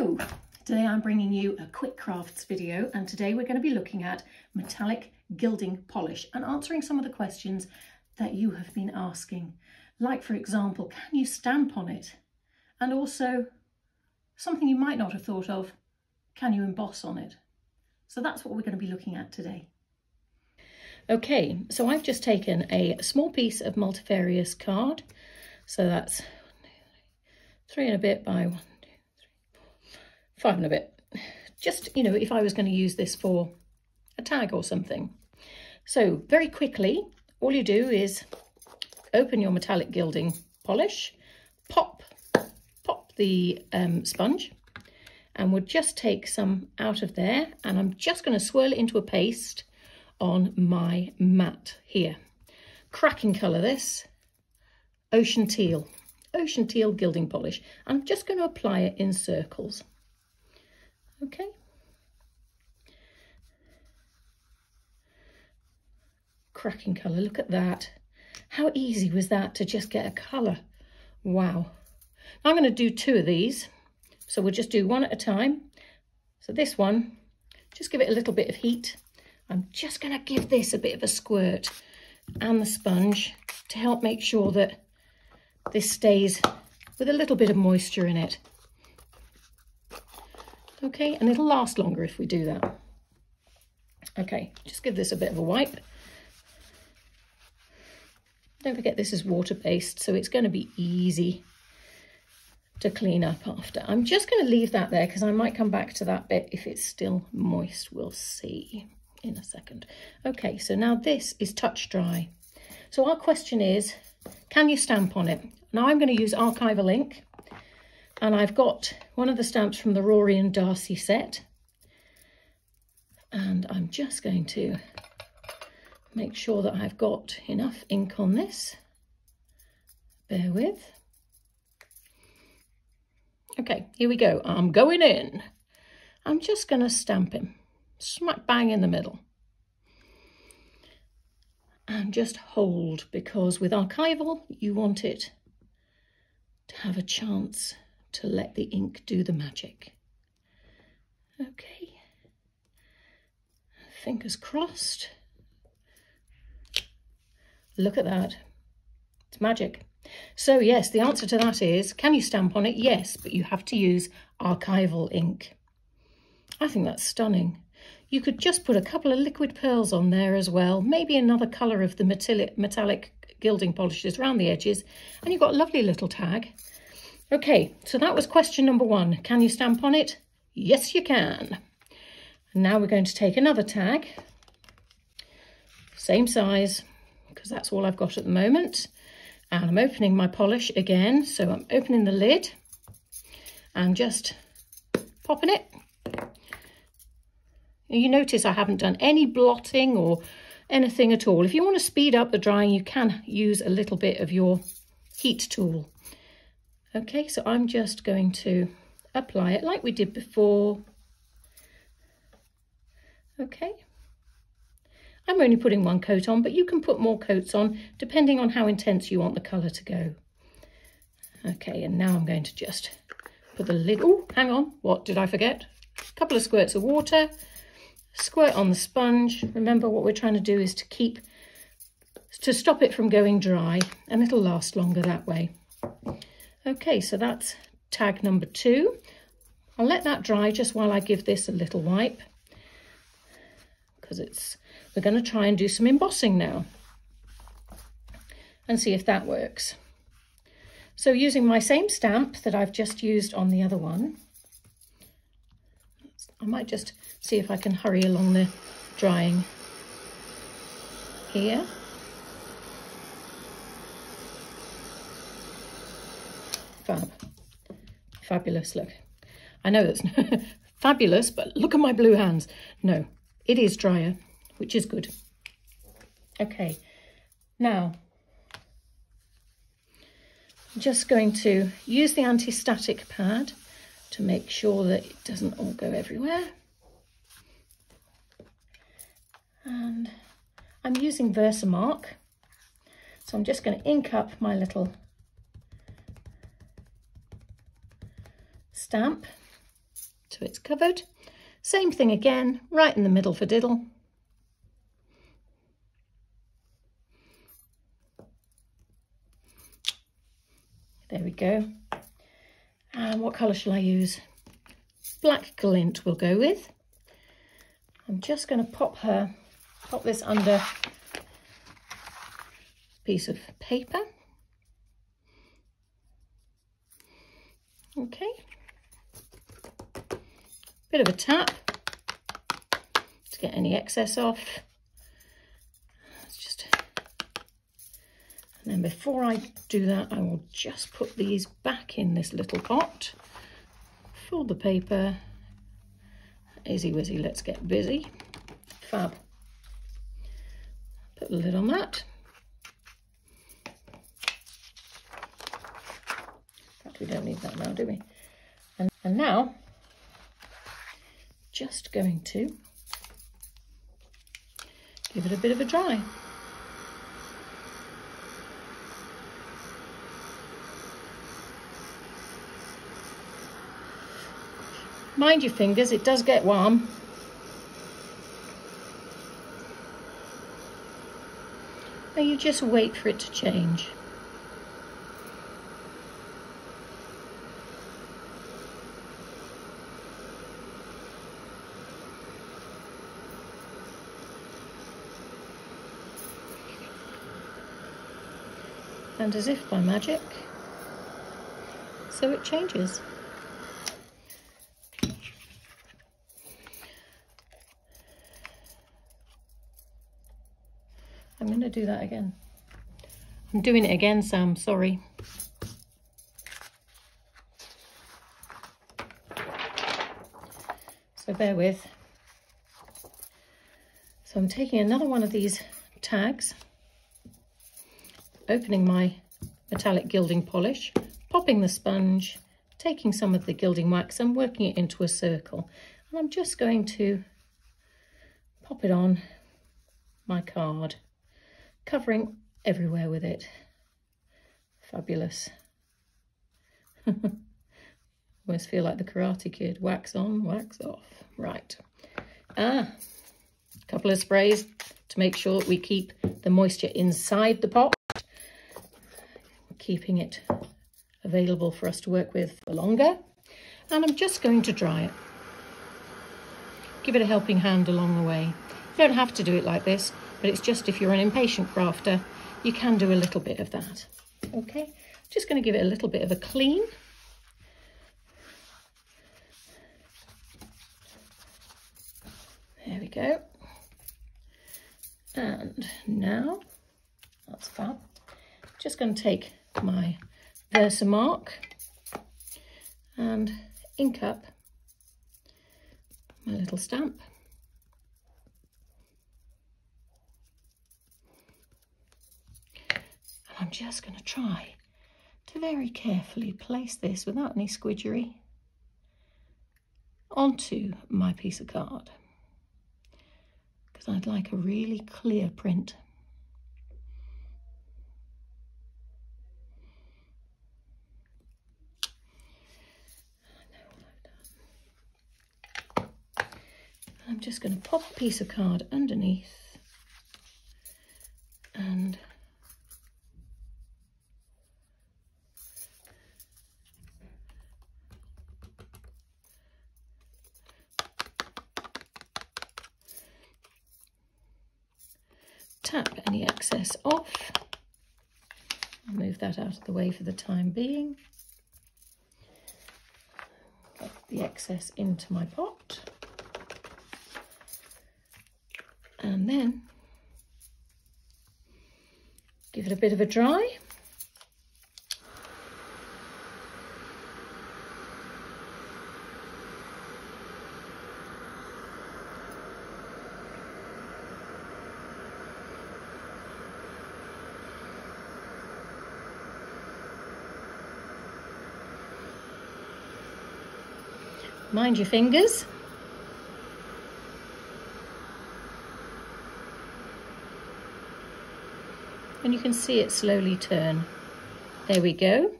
Today I'm bringing you a quick crafts video and today we're going to be looking at metallic gilding polish and answering some of the questions that you have been asking. Like for example, can you stamp on it? And also something you might not have thought of, can you emboss on it? So that's what we're going to be looking at today. Okay, so I've just taken a small piece of multifarious card. So that's three and a bit by one, five and a bit. Just, you know, if I was going to use this for a tag or something. So very quickly, all you do is open your metallic gilding polish, pop, pop the um, sponge, and we'll just take some out of there. And I'm just going to swirl it into a paste on my mat here. Cracking colour this, ocean teal, ocean teal gilding polish. I'm just going to apply it in circles. Okay. Cracking colour, look at that. How easy was that to just get a colour? Wow. I'm going to do two of these. So we'll just do one at a time. So this one, just give it a little bit of heat. I'm just going to give this a bit of a squirt and the sponge to help make sure that this stays with a little bit of moisture in it. Okay, and it'll last longer if we do that. Okay, just give this a bit of a wipe. Don't forget this is water-based, so it's going to be easy to clean up after. I'm just going to leave that there because I might come back to that bit if it's still moist. We'll see in a second. Okay, so now this is touch dry. So our question is, can you stamp on it? Now I'm going to use archival ink and I've got one of the stamps from the Rory and Darcy set. And I'm just going to make sure that I've got enough ink on this. Bear with. Okay, here we go. I'm going in. I'm just going to stamp him smack bang in the middle. And just hold because with archival, you want it to have a chance to let the ink do the magic. Okay. Fingers crossed. Look at that. It's magic. So yes, the answer to that is, can you stamp on it? Yes, but you have to use archival ink. I think that's stunning. You could just put a couple of liquid pearls on there as well, maybe another colour of the metallic, gilding polishes around the edges, and you've got a lovely little tag. Okay, so that was question number one. Can you stamp on it? Yes, you can. And now we're going to take another tag, same size, because that's all I've got at the moment. And I'm opening my polish again. So I'm opening the lid and just popping it. You notice I haven't done any blotting or anything at all. If you want to speed up the drying, you can use a little bit of your heat tool. Okay, so I'm just going to apply it like we did before. Okay. I'm only putting one coat on, but you can put more coats on depending on how intense you want the colour to go. Okay, and now I'm going to just put the lid... Oh, hang on. What did I forget? A couple of squirts of water. Squirt on the sponge. Remember what we're trying to do is to keep... to stop it from going dry, and it'll last longer that way. Okay, so that's tag number two. I'll let that dry just while I give this a little wipe because it's we're going to try and do some embossing now and see if that works. So using my same stamp that I've just used on the other one, I might just see if I can hurry along the drying here. Fab. Fabulous, look. I know that's fabulous, but look at my blue hands. No, it is drier, which is good. Okay, now I'm just going to use the anti-static pad to make sure that it doesn't all go everywhere. And I'm using Versamark, so I'm just going to ink up my little stamp so it's covered. Same thing again, right in the middle for diddle. There we go. And what colour shall I use? Black glint we'll go with. I'm just going to pop her, pop this under piece of paper. Okay. Bit of a tap to get any excess off. Let's just, and then before I do that, I will just put these back in this little pot. Fold the paper. Easy wizzy, let's get busy. Fab. Put the lid on that. we don't need that now, do we? And, and now, just going to give it a bit of a dry. Mind your fingers, it does get warm. And you just wait for it to change. And as if by magic, so it changes. I'm going to do that again. I'm doing it again, Sam, sorry. So bear with. So I'm taking another one of these tags opening my metallic gilding polish, popping the sponge, taking some of the gilding wax and working it into a circle. And I'm just going to pop it on my card, covering everywhere with it. Fabulous. Almost feel like the Karate Kid. Wax on, wax off. Right. Ah, a couple of sprays to make sure we keep the moisture inside the pot keeping it available for us to work with for longer. And I'm just going to dry it. Give it a helping hand along the way. You don't have to do it like this, but it's just if you're an impatient crafter, you can do a little bit of that. Okay, just going to give it a little bit of a clean. There we go. And now, that's fab. Just going to take my Versamark and ink up my little stamp. And I'm just going to try to very carefully place this without any squidgery onto my piece of card because I'd like a really clear print. I'm just going to pop a piece of card underneath and tap any excess off. I'll move that out of the way for the time being. Get the excess into my pot. Then give it a bit of a dry. Mind your fingers. And you can see it slowly turn. There we go.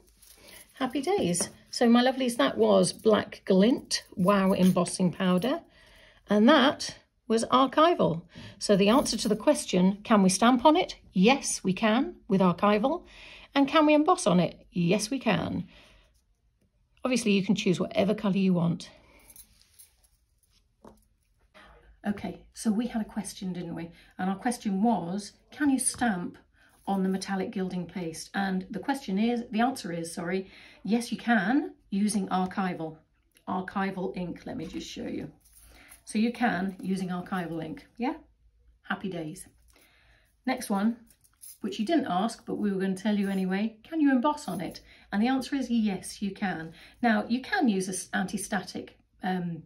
Happy days. So my lovelies, that was Black Glint Wow Embossing Powder. And that was archival. So the answer to the question, can we stamp on it? Yes, we can with archival. And can we emboss on it? Yes, we can. Obviously, you can choose whatever colour you want. Okay, so we had a question, didn't we? And our question was, can you stamp on the metallic gilding paste? And the question is, the answer is, sorry, yes, you can using archival, archival ink. Let me just show you. So you can using archival ink, yeah? Happy days. Next one, which you didn't ask, but we were going to tell you anyway. Can you emboss on it? And the answer is yes, you can. Now, you can use an anti-static um,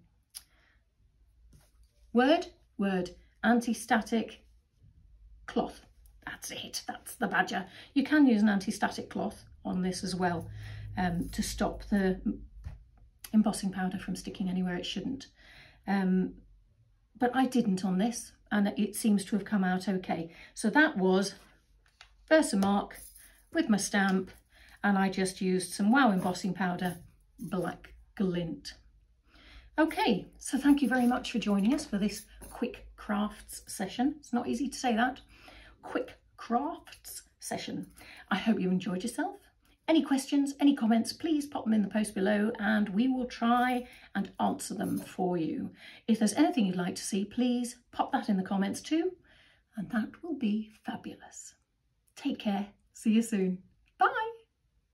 word, word, anti-static cloth. That's it, that's the badger. You can use an anti-static cloth on this as well um, to stop the embossing powder from sticking anywhere it shouldn't. Um, but I didn't on this and it seems to have come out okay. So that was Versamark with my stamp and I just used some Wow embossing powder, Black Glint. Okay, so thank you very much for joining us for this quick crafts session. It's not easy to say that. Quick crafts session. I hope you enjoyed yourself. Any questions, any comments, please pop them in the post below and we will try and answer them for you. If there's anything you'd like to see, please pop that in the comments too, and that will be fabulous. Take care. See you soon.